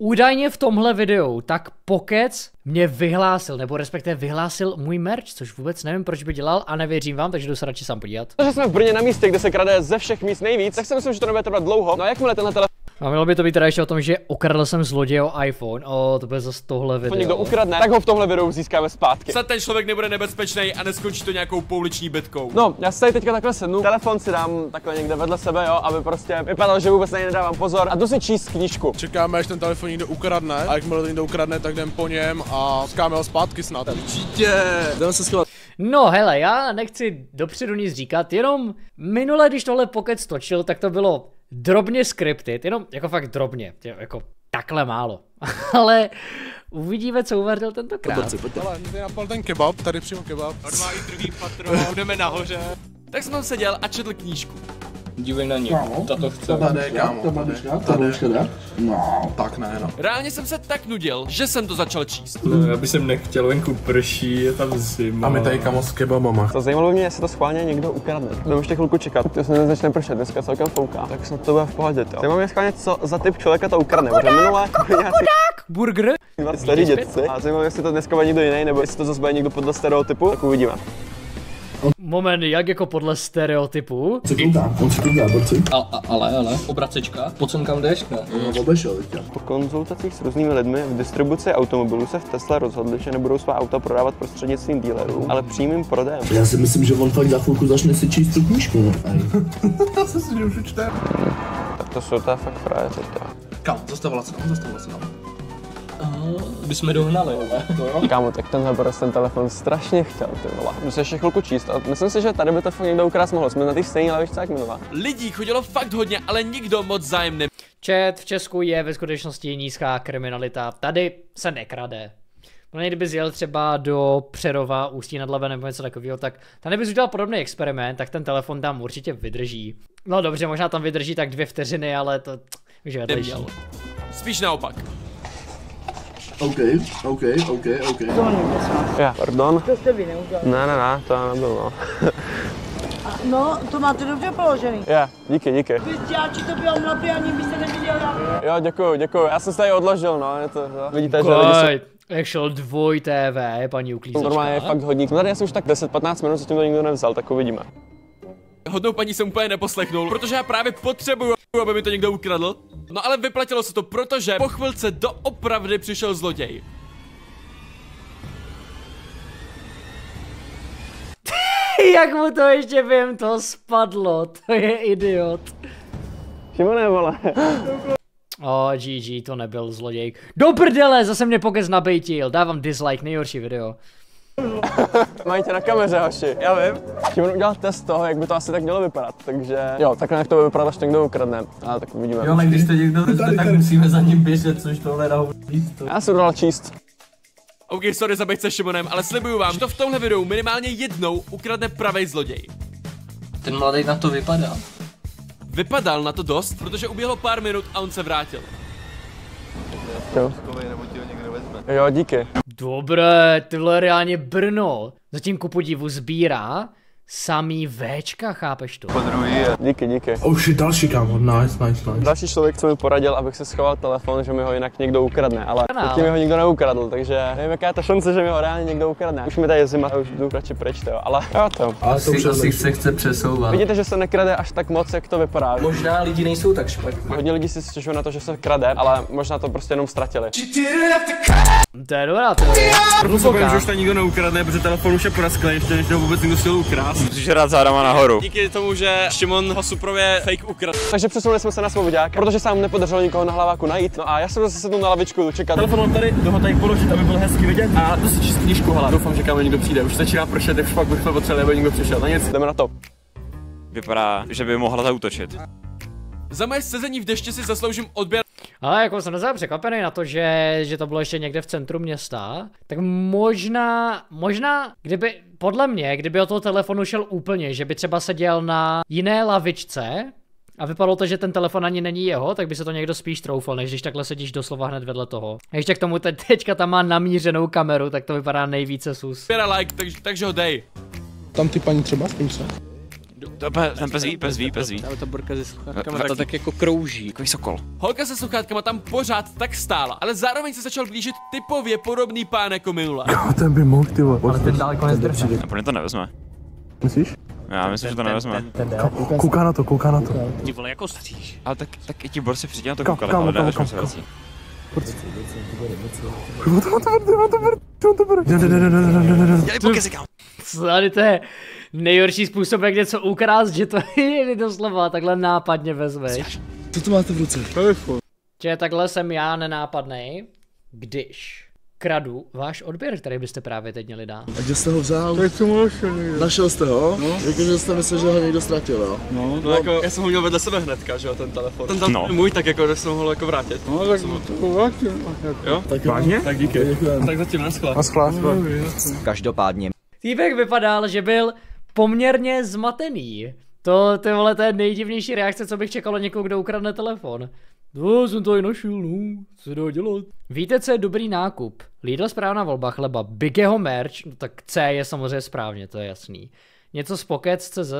Údajně v tomhle videu tak Pokec mě vyhlásil, nebo respektive vyhlásil můj merch, což vůbec nevím, proč by dělal a nevěřím vám, takže jdu se radši sám podívat. Protože jsme v Brně na místě, kde se krade ze všech míst nejvíc, tak si myslím, že to nebude trvat dlouho. No a jakmile tenhle telefon A mělo by to být teda ještě o tom, že ukradl jsem zlodějo iPhone. O, to bude zase tohle video. někdo ukradne, tak ho v tomhle videu získáme zpátky. Snad ten člověk nebude nebezpečný a neskončí to nějakou pouliční bitkou. No, já si tady teďka takhle sednu, telefon si dám takhle někde vedle sebe, jo, aby prostě vypadalo, že vůbec na něj nedávám pozor a jdu si číst knížku. Čekáme, až ten telefon někdo ukradne a jakmile to někdo ukradne, tak jdem po něm a zkáme ho zpátky snad. Určitě, jdeme se schovat. No hele, já nechci dopředu nic říkat, jenom minule, když tohle Pokec točil, tak to bylo drobně scripted, jenom jako fakt drobně, jako takhle málo. Ale uvidíme, co uvařil tentokrát. Ale mě napal ten kebab, tady přímo kebab. Dva i druhý patro, budeme nahoře. Tak jsem tam seděl a četl knížku. Dívej na ní, tato chce. Tady, kámo, To tady. babička, to babička dá? No. Tak ne, no. Reálně jsem se tak nudil, že jsem to začal číst. No, já bych sem nechtěl, venku prší, je tam zima. A my tady kamo s kebabama. To zajímalo by mě, jestli to schválně někdo ukradne. Budu ještě chvilku čekat, to se nezačne pršet, dneska celkem fouká, tak snad to bude v pohodě. Jo. Zajímalo mě schválně, co za typ člověka to ukradne, protože minule nějací Burger? starý dětci. A zajímalo mě, jestli to dneska bude někdo jiný, nebo jestli to zase bude někdo podle stereotypu, tak uvidíme. Moment, jak jako podle stereotypu? Co kouká? On se kouká, borci? A, a, ale, ale, obracečka, po co kam jdeš, ne? No, obešel teďka. Po konzultacích s různými lidmi v distribuci automobilů se v Tesla rozhodli, že nebudou svá auta prodávat prostřednictvím dealerů, ale přímým prodejem. Já si myslím, že on fakt za chvilku začne si číst tu knížku. no. Ej. Já jsem si už čte. Tak to jsou ta fakt frajeři, to. Kam, zastavila se tam, zastavila se tam. By jsme dohnali, ale. Kámo, tak tenhle prostě ten telefon strašně chtěl, ty vole. Musím ještě chvilku číst a myslím si, že tady by to fakt někdo ukrást mohl. Jsme na té stejné lavičce jak minulá. Lidí chodilo fakt hodně, ale nikdo moc zájem neměl. Čet v Česku je ve skutečnosti nízká kriminalita. Tady se nekrade. No kdyby zjel třeba do Přerova, Ústí nad Labem nebo něco takového, tak tady bys udělal podobný experiment, tak ten telefon tam určitě vydrží. No dobře, možná tam vydrží tak dvě vteřiny, ale to už je. Spíš naopak. OK, OK, OK, OK. Já, pardon. To jste vy neudělali. Ne, ne, ne, to já nebyl, no. No, to máte dobře položený. Já, díky, díky. Kvěstáči to bylo mlapy, ani byste neviděli. Jo, děkuju, děkuju. Já jsem se tady odložil, no, je to, jo. Vidíte, že lidi jsou Koj, jak šel dvoj TV, paní uklízečka. normálně je fakt hodní. No tady asi už tak 10-15 minut, zatím to nikdo nevzal, tak uvidíme. Hodnou paní jsem úplně neposlechnul, protože já právě potřebuju, aby mi to někdo ukradl. No ale vyplatilo se to, protože po chvilce doopravdy přišel zloděj. Jak mu to ještě během toho spadlo, to je idiot. Šimone, vole. O, oh, GG, to nebyl zloděj. Do prdele, zase mě pokec nabejtil, dávám dislike, nejhorší video. Mají tě na kameře, hoši. Já vím. Šimon udělal test toho, jak by to asi tak mělo vypadat, takže jo, takhle jak to bude vypadat, až to někdo ukradne. A tak uvidíme. Jo, ale když to někdo vezme, tak musíme za ním běžet, což tohle dá to. Já jsem dal číst. OK, sorry za se Šimonem, ale slibuju vám, že to v tomhle videu minimálně jednou ukradne pravej zloděj. Ten mladý na to vypadá. Vypadal na to dost, protože uběhlo pár minut a on se vrátil. Jo. Jo, díky. Dobré, tyhle reálně Brno. Zatím ku podivu sbírá samý Včka, chápeš to? Díky, díky. Oh shit, další kámo, nice, nice, nice. Další člověk, co mi poradil, abych si schoval telefon, že mi ho jinak někdo ukradne, ale zatím mi ho nikdo neukradl, takže nevím, jaká je ta šance, že mi ho reálně někdo ukradne. Už mi tady je zima, už jdu radši pryč, to jo, ale jo, to. Ale to už je asi lepší. se chce přesouvat. Vidíte, že se nekrade až tak moc, jak to vypadá. Možná lidi nejsou tak špatní. Hodně lidí si stěžuje na to, že se krade, ale možná to prostě jenom ztratili. To je dobrá teorie. Proto že už to nikdo neukradne, protože telefon už je prasklý, ještě než ho vůbec někdo chtěl ukrást. Musíš rád zádama nahoru. Díky tomu, že Šimon ho suprově fake ukradl. Takže přesunuli jsme se na svoboďák, protože se nám nepodařilo nikoho na hlaváku najít. No a já jsem zase sednul na lavičku, čekat. Telefon mám tady, jdu ho tady položit, aby byl hezky vidět a jdu si číst knížku, hala. Doufám, že kam někdo přijde. Už začíná pršet, už fakt bychom potřebovali, aby někdo přišel. Na nic. Jdeme na to. Vypadá, že by mohla zautočit. Za moje sezení v dešti si zasloužím odběr Ale jako jsem docela překvapený na to, že, že to bylo ještě někde v centru města, tak možná, možná, kdyby, podle mě, kdyby od toho telefonu šel úplně, že by třeba seděl na jiné lavičce, a vypadalo to, že ten telefon ani není jeho, tak by se to někdo spíš troufal, než když takhle sedíš doslova hned vedle toho. A ještě k tomu te- teďka tam má namířenou kameru, tak to vypadá nejvíce sus. a like, takže, takže ho dej. Tam ty paní třeba s tím se? To pe- Ten pes ví, pes ví, pes ví. Ale ta borka ze sluchátkama, ta tak jako krouží. Takový sokol. Holka se sluchátkama tam pořád tak stála, ale zároveň se začal blížit typově podobný pán jako minule. Ten by mohl, ty vole. Ale ten daleko nezdrže. A pro mě to nevezme. Myslíš? Já myslím, že to nevezme. Kouká na to, kouká na to. Ty vole, jako stříž. Ale tak, tak i ti borci předtím na to koukali, ale kam, se vrací. To, on to bere, on to bere, on to jde, jde, jde, jde, jde, jde. Dělej pokezy, kámo. Tady to je nejhorší způsob, jak něco ukrást, že to je doslova takhle nápadně vezmeš. Co to máte v ruce? Že takhle jsem já nenápadnej, když kradu váš odběr, který byste právě teď měli dát. A kde jste ho vzal? Tak jsem ho našel Našel jste ho? No. Jakože jste myslel, že ho někdo ztratil, jo? No, no jako, já jsem ho měl vedle sebe hnedka, že jo, ten telefon. Ten telefon No. je můj, tak jako, že jsem ho mohl jako vrátit. No, tak to vrátím. Jo? Tak Vážně? Tak díky. Tak zatím naschle. Naschle. Každopádně Týpek vypadal, že byl poměrně zmatený. To, ty vole, to je nejdivnější reakce, co bych čekal někoho, kdo ukradne telefon. No, jsem to i našel, no, co dá dělat. Víte, co je dobrý nákup? Lidl správná volba chleba, Big jeho merch, no tak C je samozřejmě správně, to je jasný. Něco z Pockets.cz,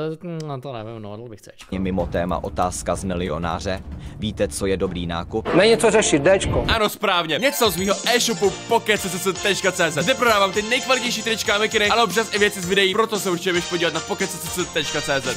no to nevím, no, dal bych C. je mimo téma otázka z milionáře. Víte, co je dobrý nákup? Není co řešit, Dčko. Ano, správně. Něco z mýho e-shopu pocket.cz, kde prodávám ty nejkvalitnější trička a mikiny, ale občas i věci z videí, proto se určitě běž podívat na pocket.cz.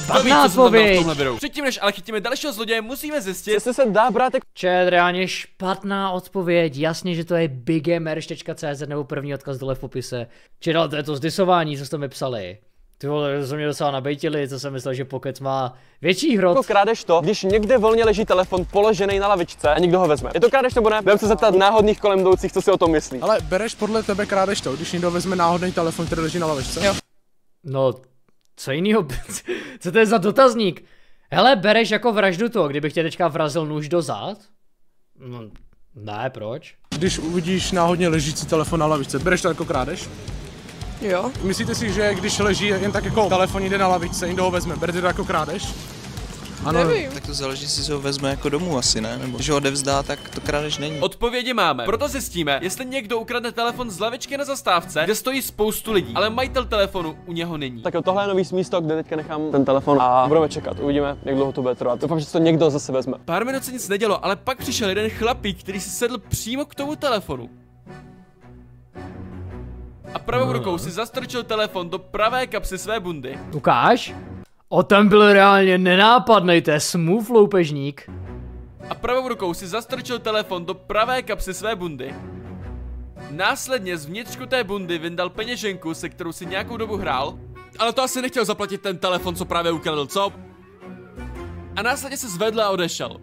Kdo ví, co se tam v odpověď. tomhle videu. Předtím, než ale chytíme dalšího zloděje, musíme zjistit, Jestli se dá brát jako Čet, reálně špatná odpověď, jasně, že to je bigmerch.cz nebo první odkaz dole v popise. Čet, ale to je to zdisování, co jste mi psali. Ty vole, to se mě docela nabejtili, co jsem myslel, že Pocket má větší hrot. jako krádeš to, když někde volně leží telefon položený na lavičce a někdo ho vezme. Je to krádeš nebo ne? Budeme se zeptat náhodných kolem jdoucích, co si o tom myslí. Ale bereš podle tebe krádeš to, když někdo vezme náhodný telefon, který leží na lavičce? Jo. No, co jinýho, co to je za dotazník? Hele, bereš jako vraždu to, kdybych tě teďka vrazil nůž do zad? No, ne, proč? Když uvidíš náhodně ležící telefon na lavičce, bereš to jako krádež? Jo. Myslíte si, že když leží jen tak jako telefon jde na lavičce, někdo ho vezme, berete to jako krádež? Ano, Tak to záleží, jestli si ho vezme jako domů asi, ne? Nebo když ho odevzdá, tak to krádež není. Odpovědi máme, proto zjistíme, jestli někdo ukradne telefon z lavičky na zastávce, kde stojí spoustu lidí, ale majitel telefonu u něho není. Tak jo, tohle je nový místo, kde teďka nechám ten telefon a budeme čekat. Uvidíme, jak dlouho to bude trvat. Doufám, že to někdo zase vezme. Pár minut se nic nedělo, ale pak přišel jeden chlapík, který si sedl přímo k tomu telefonu. A pravou rukou si zastrčil telefon do pravé kapsy své bundy. Ukáž? O ten byl reálně nenápadný, to je smooth loupežník. A pravou rukou si zastrčil telefon do pravé kapsy své bundy. Následně z vnitřku té bundy vyndal peněženku, se kterou si nějakou dobu hrál. Ale to asi nechtěl zaplatit ten telefon, co právě ukradl, co? A následně se zvedl a odešel.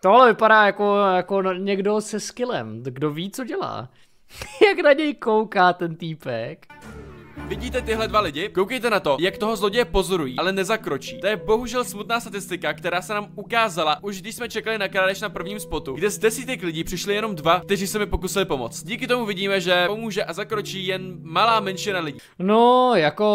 Tohle vypadá jako, jako někdo se skillem, kdo ví, co dělá. Jak na něj kouká ten týpek. Vidíte tyhle dva lidi? Koukejte na to, jak toho zloděje pozorují, ale nezakročí. To je bohužel smutná statistika, která se nám ukázala už když jsme čekali na krádež na prvním spotu, kde z desítek lidí přišli jenom dva, kteří se mi pokusili pomoct. Díky tomu vidíme, že pomůže a zakročí jen malá menšina lidí. No, jako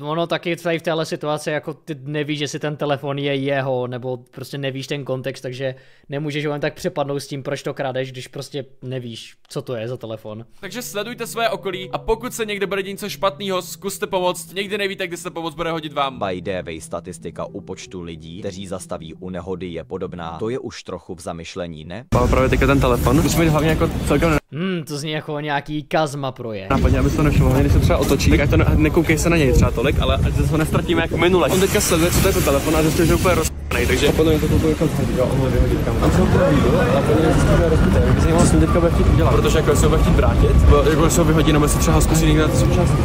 ono taky tady v téhle situaci, jako ty nevíš, že si ten telefon je jeho, nebo prostě nevíš ten kontext, takže nemůžeš ho jen tak přepadnout s tím, proč to kradeš, když prostě nevíš, co to je za telefon. Takže sledujte své okolí a pokud se někde bude něco špatného, zkuste pomoct. Někdy nevíte, kdy se pomoc bude hodit vám. By the way, statistika u počtu lidí, kteří zastaví u nehody, je podobná. To je už trochu v zamyšlení, ne? Mám právě teďka ten telefon. Musím mít hlavně jako celkem Hmm, to zní jako nějaký kazma proje. nápadně, aby se to nevšiml. Hlavně, když se třeba otočí, tak ať to ne, nekoukej se na něj třeba tolik, ale ať se ho nestratíme jako minule. On teďka sleduje, co to je to telefon a zjistil, že je úplně rozpěný, takže a potom je to koupil jako říkal, on ho vyhodit kam. A jsem to viděl, ale je zjistil, že je rozpětý. Takže jsem vlastně teďka bude chtít udělat. Protože jako se ho bude chtít vrátit, jako se ho vyhodí, nebo se třeba ho zkusí někde na to součástí.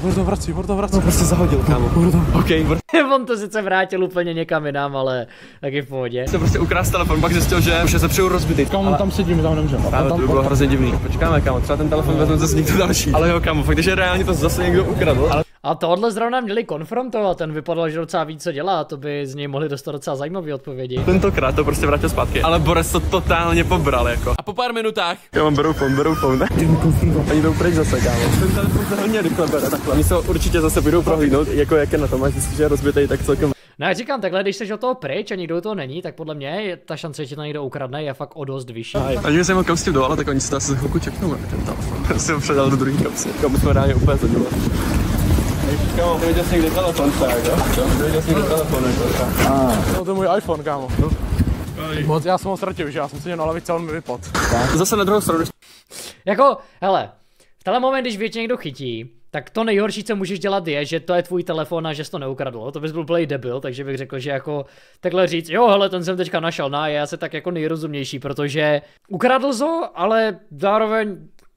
Furt to vrací, to vrací. No, prostě zahodil, kámo. OK, On to sice vrátil úplně někam jinam, ale taky v pohodě. se prostě ukrást telefon, pak zjistil, že už je se přijel rozbitý. Kámo, tam sedím, tam nemůžeme. Právě to by bylo hrozně divný. Počkáme, kámo, třeba ten telefon vezme zase někdo další. Ale jo, kámo, fakt, že reálně to zase někdo ukradl. Ale A tohle zrovna měli konfrontovat, ten vypadal, že docela ví, co dělá, to by z něj mohli dostat docela zajímavé odpovědi. tentokrát to prostě vrátil zpátky. Ale Boris to totálně pobral, jako. A po pár minutách Já mám berou phone, berou phone, ne? Oni jdou pryč zase, kámo. Ten telefon se hodně rychle bere takhle. Oni se určitě zase budou prohlídnout, jako jak je na tom, až zjistí, že je rozbitý, tak celkem. No já říkám, takhle, když jsi od toho pryč a nikdo toho není, tak podle mě je ta šance, že ti to někdo ukradne, je fakt o dost vyšší. A když jsem ho kam s tím ale tak oni si to asi za chvilku čeknou, ne, ten telefon. Ho předal do druhé kapsy. Kam jsme reálně úplně zadělat. Kámo, neviděl jsi někde telefon, tak jo? Neviděl jsi někde telefon, No to je můj iPhone, kámo. Moc, já jsem ho ztratil, že já jsem seděl na lavici a on mi vypad. Zase na druhou stranu, Jako, hele, v tenhle moment, když tě někdo chytí, tak to nejhorší, co můžeš dělat, je, že to je tvůj telefon a že jsi to neukradlo. To bys byl play debil, takže bych řekl, že jako takhle říct, jo, hele, ten jsem teďka našel, na, je asi tak jako nejrozumnější, protože ukradl zo, ale zároveň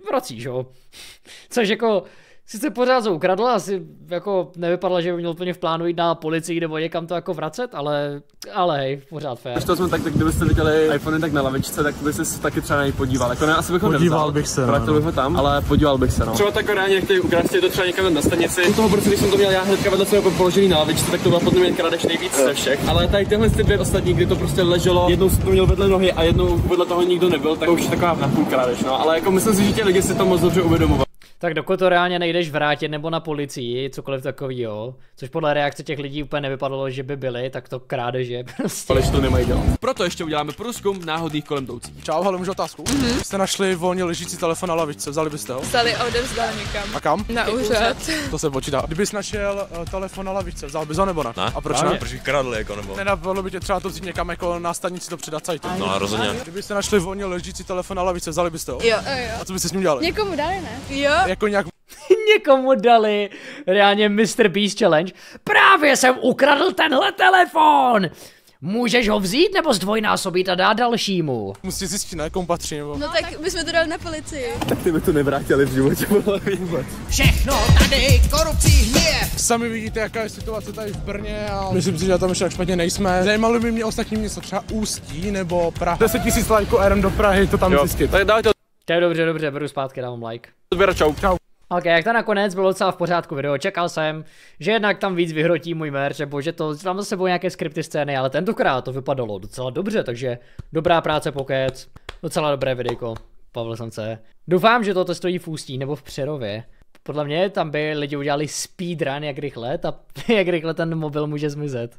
vrací, jo. Což jako, sice pořád to ukradl, asi jako nevypadalo, že by měl úplně v plánu jít na policii nebo někam to jako vracet, ale, ale hej, pořád fér. Když to jsme tak, tak kdybyste viděli iPhony tak na lavičce, tak by se taky třeba na něj podíval. Jako ne, asi bych ho Podíval nevzal, bych se, no, Vrátil bych ho tam, ale podíval bych se, no. Třeba tak reálně chtěli ukrást je to třeba někam na stanici. U toho prostě, když jsem to měl já hnedka vedle svého položený na lavičce, tak to byla podle mě kradeš nejvíc ze všech. Ale tady tyhle ty dvě ostatní, kdy to prostě leželo, jednou jsem to měl vedle nohy a jednou vedle toho nikdo nebyl, tak to už je taková napůl krádež, no. Ale jako myslím si, že ti lidi si to moc dobře uvědomovali. Tak dokud to reálně nejdeš vrátit nebo na policii, cokoliv takového, což podle reakce těch lidí úplně nevypadalo, že by byli, tak to krádeže prostě. Ale to nemají dělat. Proto ještě uděláme průzkum náhodných kolem jdoucích. Čau, hele, můžu otázku? Mm-hmm. Jste našli volně ležící telefon na lavičce, vzali byste ho? Stali a odevzdal někam. A kam? Na úřad. To se počítá. Kdybys našel uh, telefon na lavičce, vzal bys ho nebo ne? Ne? A proč ne? Protože kradli jako nebo. Nenapadlo by tě třeba to vzít někam jako na stanici to předat sajtu. No, rozhodně. Kdybyste našli volně ležící telefon na lavice, vzali byste ho? Jo, jo. A co byste s ním dělali? Někomu dali, ne? Jo. Jako nějak Někomu dali reálně Mr. Beast Challenge. Právě jsem ukradl tenhle telefon! Můžeš ho vzít nebo zdvojnásobit a dát dalšímu? musíte zjistit, ne, komu patří, nebo... No tak bychom to dali na policii. Tak ty by to nevrátili v životě, vole, vůbec. Všechno tady korupcí hněv. Sami vidíte, jaká je situace tady v Brně a myslím si, že tam ještě tak špatně nejsme. Zajímalo by mě ostatní město, třeba Ústí nebo Praha. 10 tisíc lajků RM do Prahy, to tam Jo, zjistit. tak dávajte To je dobře, dobře, beru zpátky, dávám like. odběr, čau. Čau. Ok, jak to nakonec bylo docela v pořádku video, čekal jsem, že jednak tam víc vyhrotí můj merch, nebo že to tam zase budou nějaké skripty scény, ale tentokrát to vypadalo docela dobře, takže dobrá práce pokec, docela dobré videjko, Pavel jsem C. Doufám, že to stojí v Ústí nebo v Přerově. Podle mě tam by lidi udělali speedrun, jak rychle, ta, jak rychle ten mobil může zmizet.